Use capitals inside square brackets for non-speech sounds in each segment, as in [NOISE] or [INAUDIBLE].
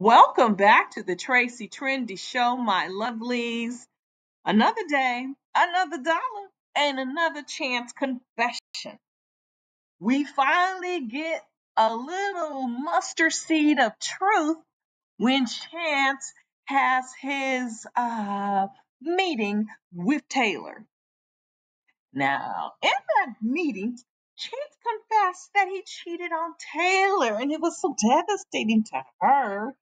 Welcome back to the Tracie Trendy Show, my lovelies. Another day, another dollar, and another chance confession. We finally get a little mustard seed of truth when Chance has his uh, meeting with Tayler. Now, in that meeting, Chance confessed that he cheated on Tayler, and it was so devastating to her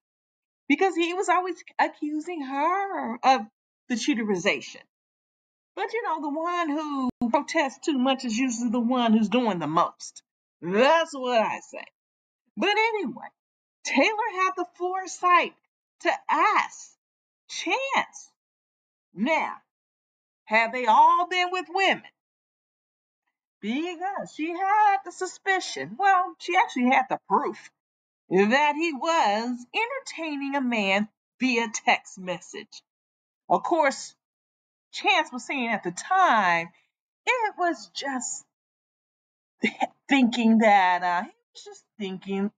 because he was always accusing her of the cheaterization. But you know, the one who protests too much is usually the one who's doing the most. That's what I say. But anyway, Tayler had the foresight to ask Chance. Now, have they all been with women? Because she had the suspicion, well, she actually had the proof that he was entertaining a man via text message. Of course, Chance was saying at the time it was just [LAUGHS] thinking that uh, he was just thinking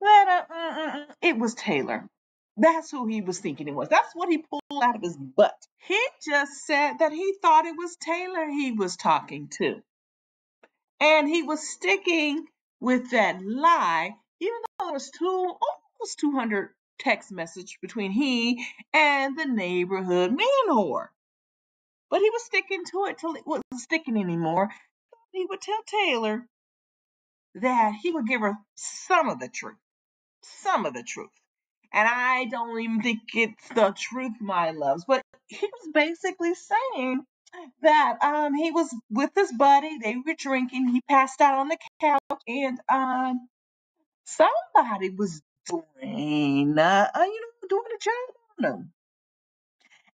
that uh, uh, uh, uh, it was Tayler. That's who he was thinking it was. That's what he pulled out of his butt. He just said that he thought it was Tayler he was talking to. And he was sticking with that lie, even was two almost 200 text message between he and the neighborhood man. But he was sticking to it till it wasn't sticking anymore. He would tell Tayler that he would give her some of the truth. Some of the truth. And I don't even think it's the truth, my loves. But he was basically saying that um he was with his buddy, they were drinking, he passed out on the couch, and um somebody was doing uh, uh you know doing a job on him.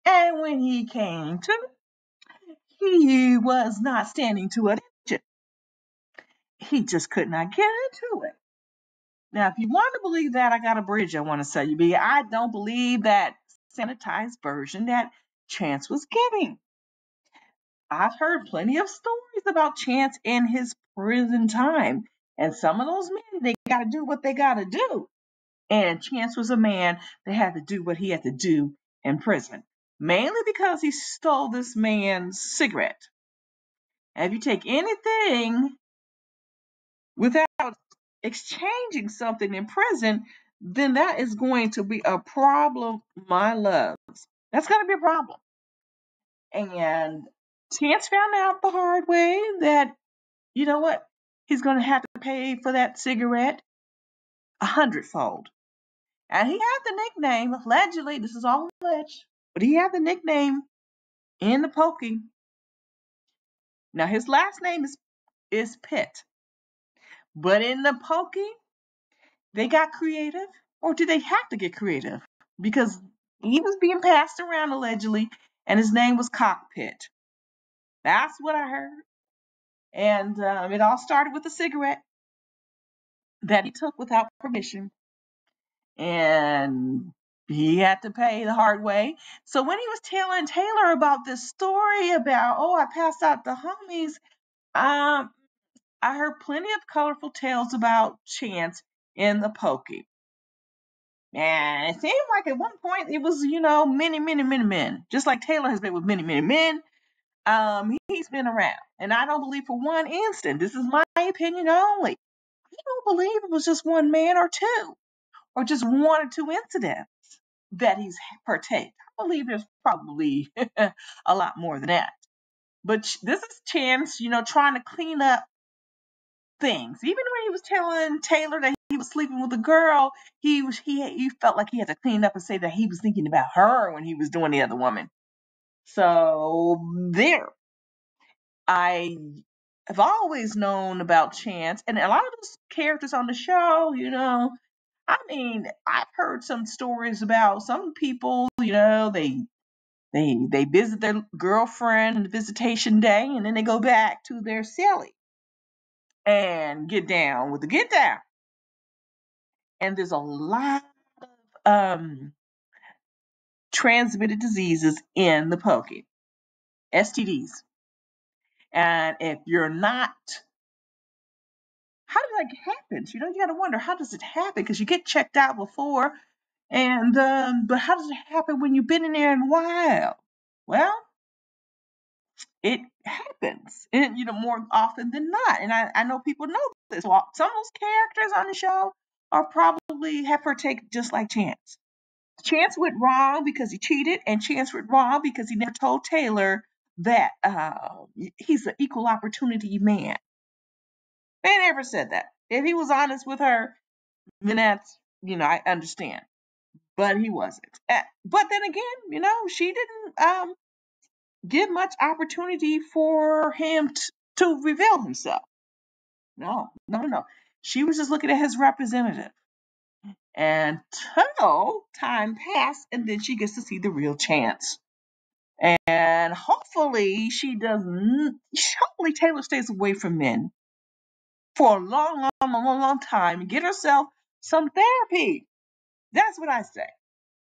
And when he came to, he was not standing to attention. He just could not get into it. Now, if you want to believe that, I got a bridge I want to sell you. But I don't believe that sanitized version that Chance was giving. I've heard plenty of stories about Chance in his prison time. And some of those men, they got to do what they got to do. And Chance was a man that had to do what he had to do in prison, mainly because he stole this man's cigarette. And if you take anything without exchanging something in prison, then that is going to be a problem, my loves. That's going to be a problem. And Chance found out the hard way that, you know what, he's going to have pay for that cigarette a hundredfold. And he had the nickname, allegedly, this is all alleged, but he had the nickname in the pokey. Now his last name is is Pitt. But in the pokey, they got creative, or did they have to get creative? Because he was being passed around allegedly, and his name was Cockpit. That's what I heard. And um, it all started with a cigarette that he took without permission. And he had to pay the hard way. So when he was telling Tayler about this story about, oh, I passed out the homies, um, I heard plenty of colorful tales about Chance in the pokey. And it seemed like at one point it was, you know, many, many, many men. Just like Tayler has been with many, many men. Um, he's been around. And I don't believe for one instant, this is my opinion only. I don't believe it was just one man or two, or just one or two incidents that he's partake. I believe there's probably [LAUGHS] a lot more than that. But this is Chance, you know, trying to clean up things. Even when he was telling Tayler that he was sleeping with a girl, he was he he felt like he had to clean up and say that he was thinking about her when he was doing the other woman. So there, I have always known about Chance, and a lot of those characters on the show, you know. I mean, I've heard some stories about some people, you know, they they they visit their girlfriend on the visitation day and then they go back to their celly and get down with the get down. And there's a lot of um, transmitted diseases in the pokey, STDs. And if you're not, how did that happen? You know, you got to wonder how does it happen? Because you get checked out before, And um, but how does it happen when you've been in there a while? Well, it happens, and you know more often than not. And I, I know people know this. Well, some of those characters on the show are probably have partake just like Chance. Chance went wrong because he cheated, and Chance went wrong because he never told Tayler that uh, he's an equal opportunity man. They never said that. If he was honest with her, then that's you know I understand, but he wasn't. But then again, you know she didn't um, give much opportunity for him t- to reveal himself. No, no, no. She was just looking at his representative. And until time passed, and then she gets to see the real chance. And hopefully she doesn't. Hopefully Tayler stays away from men for a long, long, long, long, long time and get herself some therapy. That's what I say.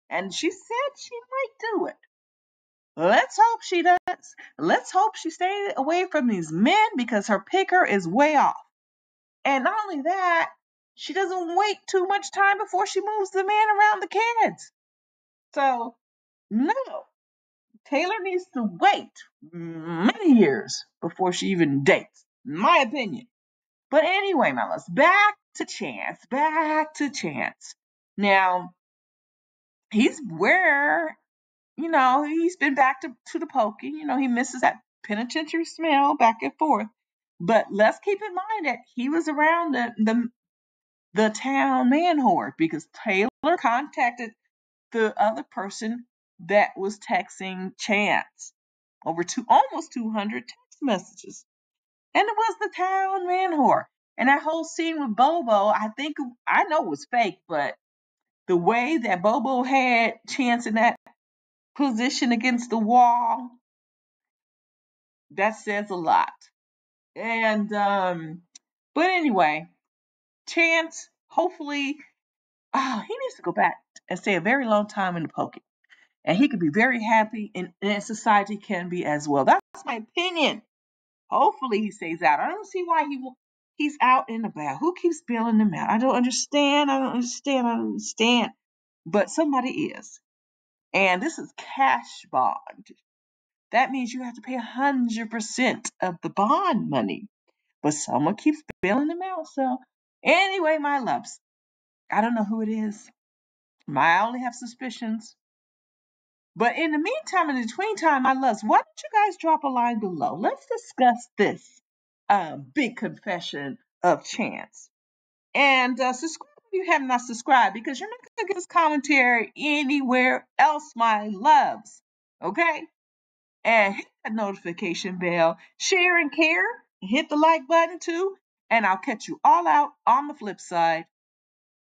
And she said she might do it. Let's hope she does. Let's hope she stays away from these men because her picker is way off. And not only that, she doesn't wait too much time before she moves the man around the kids. So, no, Tayler needs to wait many years before she even dates, in my opinion. But anyway, loves, back to Chance, back to Chance. Now, he's where, you know, he's been back to, to the pokey. You know, he misses that penitentiary smell back and forth. But let's keep in mind that he was around the, the the town man whore because Tayler contacted the other person that was texting Chance over two almost 200 text messages. And it was the town man whore. And that whole scene with Bobo, I think I know it was fake, but the way that Bobo had Chance in that position against the wall, that says a lot. And um, but anyway, Chance, hopefully, oh, he needs to go back and stay a very long time in the pocket. And he could be very happy, and, and society can be as well. That's my opinion. Hopefully, he stays out. I don't see why he will, he's out and about. Who keeps bailing him out? I don't understand. I don't understand. I don't understand. But somebody is. And this is cash bond. That means you have to pay a hundred percent of the bond money. But someone keeps bailing him out. So anyway, my loves, I don't know who it is. I only have suspicions. But in the meantime, in the between time, my loves, why don't you guys drop a line below? Let's discuss this uh, big confession of chance. And uh, subscribe if you have not subscribed because you're not going to get this commentary anywhere else, my loves. Okay? And hit that notification bell, share and care, hit the like button too, and I'll catch you all out on the flip side.